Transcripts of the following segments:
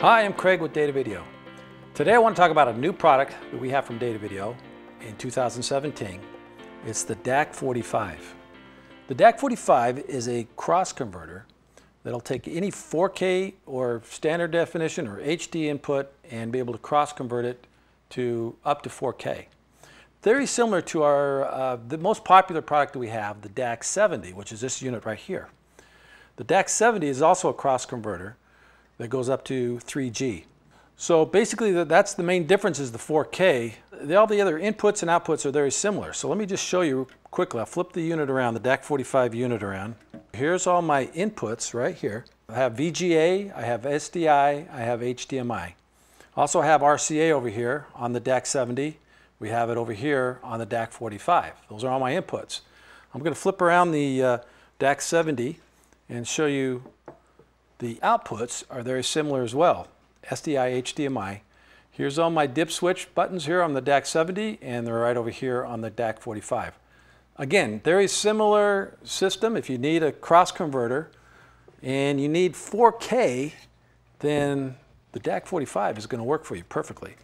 Hi, I'm Craig with Datavideo. Today I want to talk about a new product that we have from Datavideo in 2017. It's the DAC 45. The DAC 45 is a cross converter that'll take any 4K or standard definition or HD input and be able to cross convert it to up to 4K. Very similar to our, uh, the most popular product that we have, the DAC 70, which is this unit right here. The DAC 70 is also a cross converter that goes up to 3G. So basically that's the main difference is the 4K. All the other inputs and outputs are very similar. So let me just show you quickly. I'll flip the unit around, the DAC 45 unit around. Here's all my inputs right here. I have VGA, I have SDI, I have HDMI. Also have RCA over here on the DAC 70. We have it over here on the DAC 45. Those are all my inputs. I'm going to flip around the uh, DAC 70 and show you the outputs are very similar as well. SDI, HDMI. Here's all my dip switch buttons here on the DAC 70 and they're right over here on the DAC 45. Again, very similar system. If you need a cross converter and you need 4K, then the DAC 45 is going to work for you perfectly.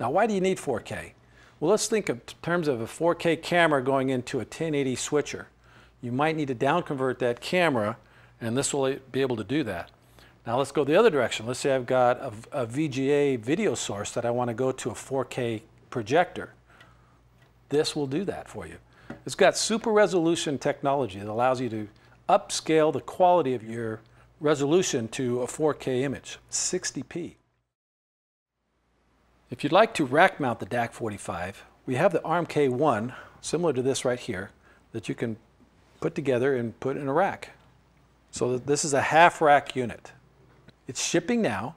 Now, why do you need 4K? Well, let's think in terms of a 4K camera going into a 1080 switcher. You might need to down convert that camera, and this will be able to do that. Now let's go the other direction. Let's say I've got a, a VGA video source that I want to go to a 4K projector. This will do that for you. It's got super resolution technology that allows you to upscale the quality of your resolution to a 4K image, 60p. If you'd like to rack mount the DAC 45, we have the RMK-1, similar to this right here, that you can put together and put in a rack. So this is a half rack unit. It's shipping now,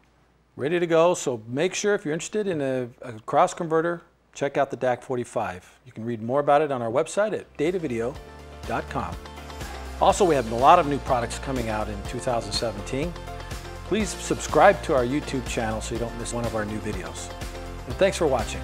ready to go. So make sure if you're interested in a, a cross converter, check out the DAC 45. You can read more about it on our website at datavideo.com. Also, we have a lot of new products coming out in 2017. Please subscribe to our YouTube channel so you don't miss one of our new videos. And thanks for watching.